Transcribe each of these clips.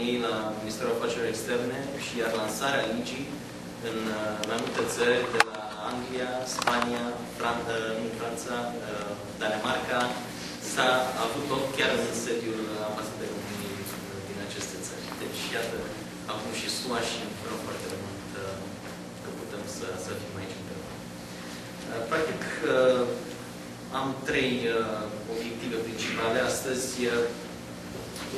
României la Ministerul Afacerilor Externe și iar lansarea ligii în uh, mai multe țări, de la Anglia, Spania, Fran în Franța, uh, Danemarca, s-a avut loc chiar în sediul ambasadei României din aceste țări. Deci, iată, acum și SUA și îmi foarte mult că putem să, să fim aici împreună. Practic, am trei obiective principale astăzi.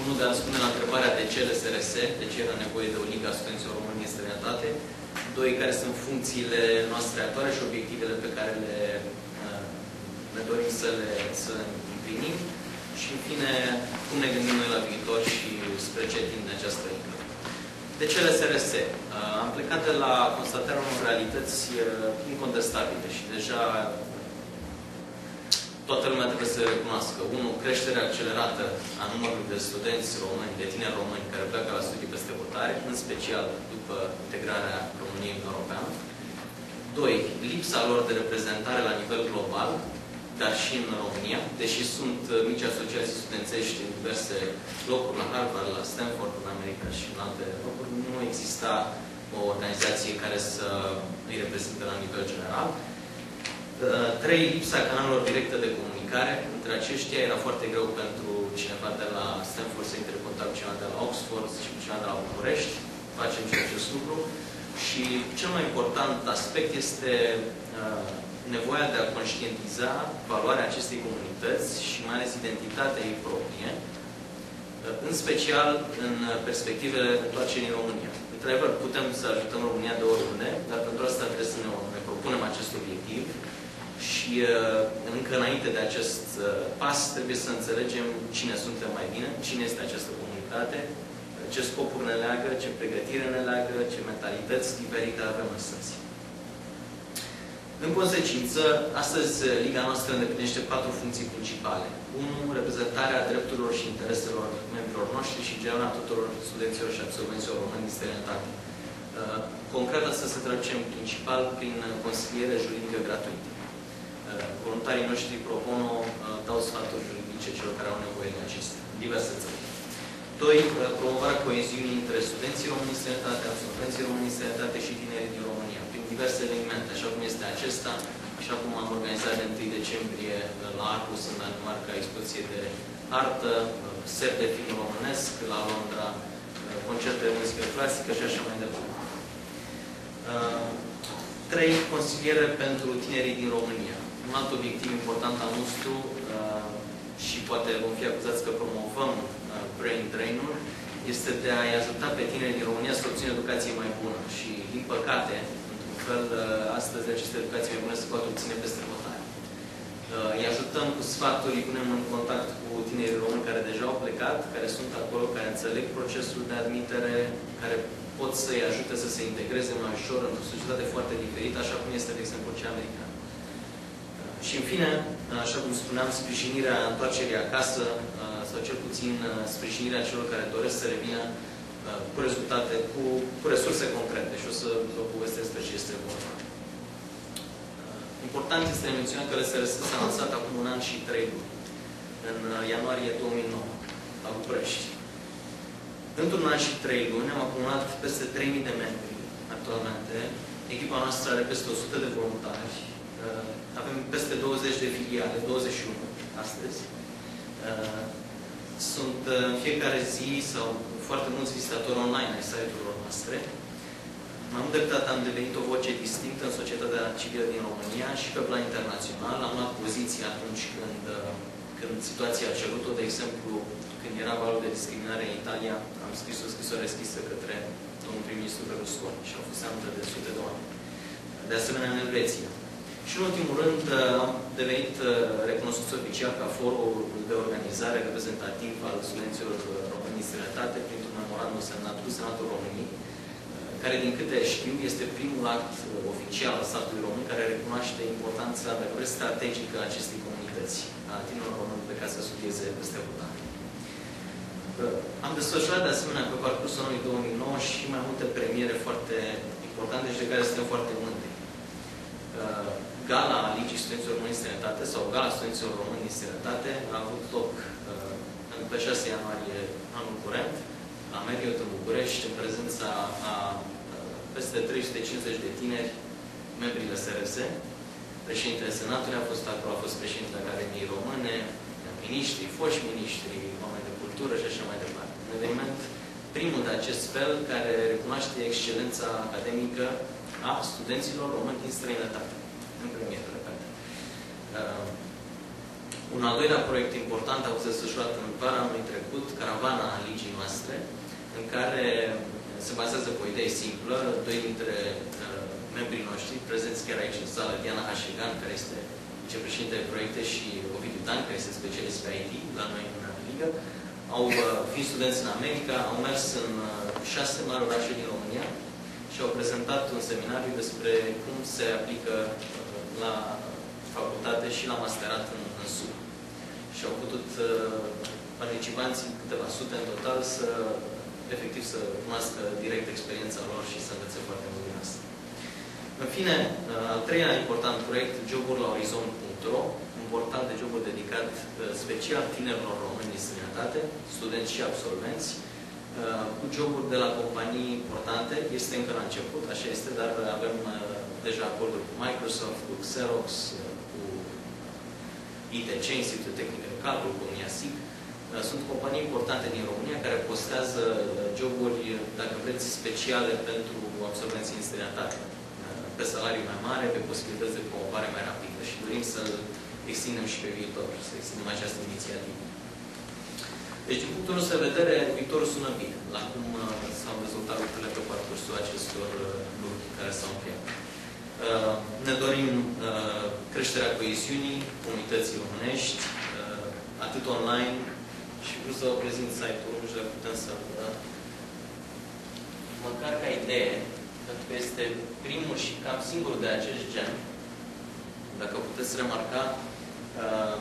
Unul de a răspunde la întrebarea de ce LSRS, de ce era nevoie de o Liga a Studenților Români în străinătate. Doi, care sunt funcțiile noastre actuale și obiectivele pe care le, uh, ne dorim să le să împlinim. Și, în fine, cum ne gândim noi la viitor și spre ce tinde această Ligă. De ce LSRS? Uh, am plecat de la constatarea unor realități uh, incontestabile și deja toată lumea trebuie să recunoască. Unu, creșterea accelerată a numărului de studenți români, de tineri români care pleacă la studii peste hotare, în special după integrarea României în Europeană. Doi, lipsa lor de reprezentare la nivel global, dar și în România, deși sunt uh, mici asociații studențești în diverse locuri, la Harvard, la Stanford, în America și în alte locuri, nu exista o organizație care să îi reprezinte la nivel general. Uh, trei, lipsa canalelor directe de comunicare. Între aceștia era foarte greu pentru cineva de la Stanford să intre în contact cu cineva de la Oxford și cu cineva de la București. Facem și acest lucru. Și cel mai important aspect este uh, nevoia de a conștientiza valoarea acestei comunități și mai ales identitatea ei proprie, uh, în special în perspectivele întoarcerii în România. Într-adevăr, putem să ajutăm România de oriunde, dar pentru asta trebuie să ne, ne propunem acest obiectiv și uh, încă înainte de acest uh, pas trebuie să înțelegem cine suntem mai bine, cine este această comunitate, ce scopuri ne leagă, ce pregătire ne leagă, ce mentalități diferite avem astăzi. În consecință, astăzi uh, Liga noastră îndeplinește patru funcții principale. 1. Reprezentarea drepturilor și intereselor membrilor noștri și în general tuturor studenților și absolvenților români din străinătate. Concret, asta se traducem principal prin consiliere juridică gratuită voluntarii noștri pro bono uh, dau sfaturi juridice celor care au nevoie de acestea, diverse țări. Doi, uh, promovarea coeziunii între studenții români în străinătate, absolvenții români în străinătate și tinerii din România, prin diverse elemente, așa cum este acesta, așa cum am organizat de 1 decembrie uh, la Arcus în Danemarca expoziție de artă, set de film românesc la Londra, concerte de muzică clasică și așa mai departe. Trei, consiliere pentru tinerii din România un alt obiectiv important al nostru uh, și poate vom fi acuzați că promovăm uh, brain drain-ul, este de a-i ajuta pe tineri din România să obțină educație mai bună. Și, din păcate, într-un fel, uh, astăzi aceste educație mai bună se poate obține peste hotare. Îi ajutăm cu sfaturi, îi punem în contact cu tinerii români care deja au plecat, care sunt acolo, care înțeleg procesul de admitere, care pot să-i ajute să se integreze mai ușor într-o societate foarte diferită, așa cum este, de exemplu, cea americană. Și, în fine, așa cum spuneam, sprijinirea întoarcerii acasă, sau cel puțin sprijinirea celor care doresc să revină cu rezultate, cu, cu resurse concrete. Și o să vă povestesc despre ce este vorba. Important este de menționat că LSRS s-a lansat acum un an și trei luni, în ianuarie 2009, la București. Într-un an și trei luni am acumulat peste 3.000 de membri actualmente. Echipa noastră are peste 100 de voluntari Uh, avem peste 20 de filiale, 21 astăzi. Uh, sunt uh, în fiecare zi sau foarte mulți vizitatori online ai site-urilor noastre. Mai mult decât atât, am devenit o voce distinctă în societatea civilă din România și pe plan internațional. Am luat poziție atunci când, când situația a cerut-o. De exemplu, când era valul de discriminare în Italia, am scris o scrisoare deschisă către domnul prim-ministru Berlusconi și au fost aminte de sute de oameni. De asemenea, în Elveția. Și în ultimul rând am devenit uh, recunoscut oficial ca forul de organizare reprezentativ al studenților uh, români în străinătate printr-un memorandum semnat cu Senatul României, uh, care, din câte știu, este primul act oficial al statului român care recunoaște importanța de strategică a acestei comunități, a tinerilor români pe care să studieze peste hotare. Am desfășurat de asemenea pe parcursul anului 2009 și mai multe premiere foarte importante și de care suntem foarte mândri gala Ligii Studenților Români în Străinătate sau gala Studenților Români în Străinătate a avut loc uh, pe 6 ianuarie anul curent la Marriott în București, în prezența a peste 350 de tineri, membrii SRS. Președintele Senatului a fost acolo, a fost președintele Academiei Române, miniștri, foști miniștri, oameni de cultură și așa mai departe. Un eveniment primul de acest fel care recunoaște excelența academică a studenților români din străinătate. În premier, repet. Uh, un al doilea proiect important a fost desfășurat în vara anului trecut, Caravana a Ligii noastre, în care se bazează pe o idee simplă. Doi dintre uh, membrii noștri, prezenți chiar aici în sală, Diana Hașegan, care este vicepreședinte de proiecte, și Ovidiu Dan, care este specialist pe IT la noi în Ligă, au, uh, fiind studenți în America, au mers în uh, șase mari orașe din România și au prezentat un seminariu despre cum se aplică uh, la facultate și la masterat în, în SUA. Și au putut participanții, câteva sute în total, să efectiv să cunoască direct experiența lor și să învețe foarte mult din asta. În fine, al treilea important proiect, joburi la orizont.ro, un portal de joburi dedicat special tinerilor români din străinătate, studenți și absolvenți, cu joburi de la companii importante. Este încă la început, așa este, dar avem deja acorduri cu Microsoft, cu Xerox, cu ITC, Institutul Tehnic de Calcul, cu UNIASIC, sunt companii importante din România care postează joburi, dacă vreți, speciale pentru absolvenții în străinătate. Pe salarii mai mare, pe posibilități de promovare mai rapidă și dorim să extindem și pe viitor, să extindem această inițiativă. Deci, din punctul nostru de vedere, viitorul sună bine, la cum s-au dezvoltat lucrurile pe parcursul acestor luni care s-au încheiat. Ne dorim creșterea coeziunii, comunității românești, atât online, și vreau să vă prezint site-ul, nu știu dacă putem să da? Măcar ca idee, pentru că este primul și cam singur de acest gen, dacă puteți remarca, uh,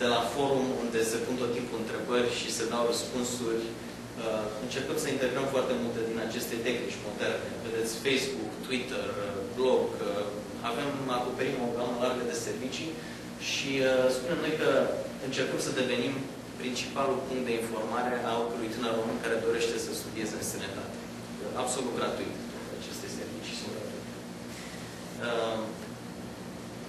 de la forum unde se pun tot timpul întrebări și se dau răspunsuri, uh, încercăm să integrăm foarte multe din aceste tehnici moderne. Vedeți Facebook, Twitter, uh, blog, avem, acoperim o gamă largă de servicii și spunem noi că încercăm să devenim principalul punct de informare a oricului tânăr român care dorește să studieze în sănătate. Absolut gratuit. Aceste servicii sunt gratuite. Uh,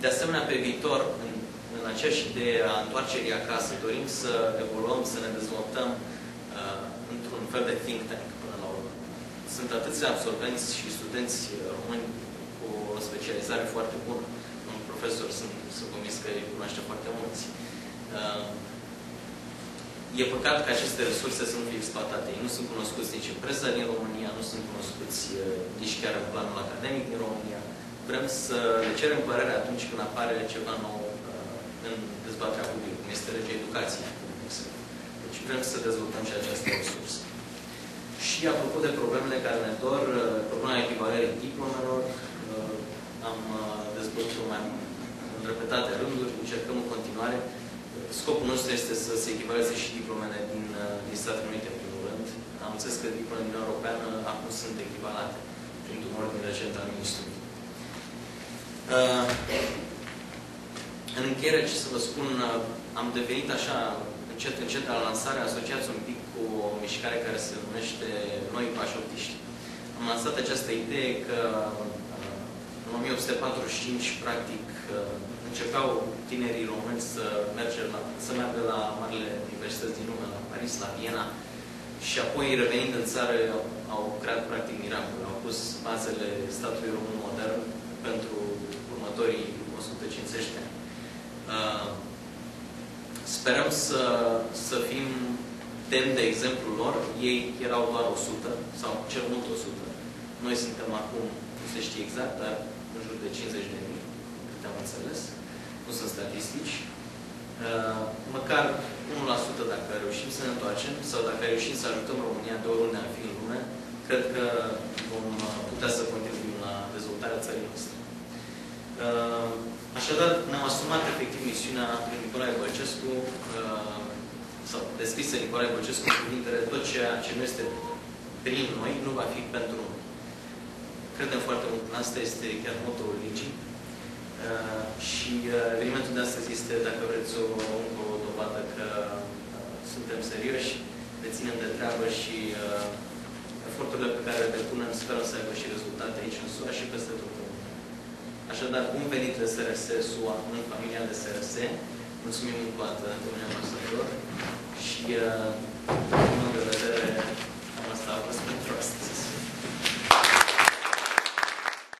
de asemenea, pe viitor, în, în aceeași idee a întoarcerii acasă, dorim să evoluăm, să ne dezvoltăm uh, într-un fel de think tank până la urmă. Sunt atâția absolvenți și studenți români cu o specializare foarte bună. Un profesor, sunt, sunt convins că îi cunoaște foarte mulți. Uh, E păcat că aceste resurse să nu fie exploatate. Ei nu sunt cunoscuți nici în presa din România, nu sunt cunoscuți nici chiar în planul academic din România. Vrem să le cerem părere atunci când apare ceva nou în dezbaterea publică, cum este legea educației. Deci vrem să dezvoltăm și această resursă. Și apropo de problemele care ne dor, problema echivalării diplomelor, am dezbătut mai în repetate rânduri, încercăm în continuare Scopul nostru este să se echivaleze și diplomele din, uh, din Statele Unite, în primul rând. Am înțeles că diplomele din Europeană acum sunt echivalate printr-un ordine recent al Ministrului. Uh, în încheiere, ce să vă spun, uh, am devenit așa, încet, încet, la lansarea asociației un pic cu o mișcare care se numește Noi Pași Optiști. Am lansat această idee că uh, în 1845, practic, uh, încercau tinerii români să, merge la, să meargă la marile universități din lume, la Paris, la Viena, și apoi, revenind în țară, au, au creat practic miracol. Au pus bazele statului român modern pentru următorii 150 de ani. Uh, sperăm să, să fim demn de exemplul lor. Ei erau doar 100, sau cel mult 100. Noi suntem acum, nu se știe exact, dar în jur de 50 de mii, câte am înțeles nu sunt statistici, uh, măcar 1% dacă reușim să ne întoarcem sau dacă reușim să ajutăm România de oriunde am fi în lume, cred că vom uh, putea să contribuim la dezvoltarea țării noastre. Uh, așadar, ne-am asumat efectiv misiunea lui Nicolae Bălcescu sau descrisă Nicolae Bălcescu cu cuvintele tot ceea ce nu este prin noi, nu va fi pentru noi. Credem foarte mult în asta, este chiar motorul ligii. Uh, și uh, evenimentul de astăzi este, dacă vreți, o, o dovadă că uh, suntem serioși, ne ținem de treabă și uh, eforturile pe care le depunem sperăm să aibă și rezultate aici în SUA și peste tot. Așadar, bun venit de SRS SUA, în familia de SRS. Mulțumim încă o dată întâlnirea noastră și uh, din punct de vedere am asta a fost pentru astăzi.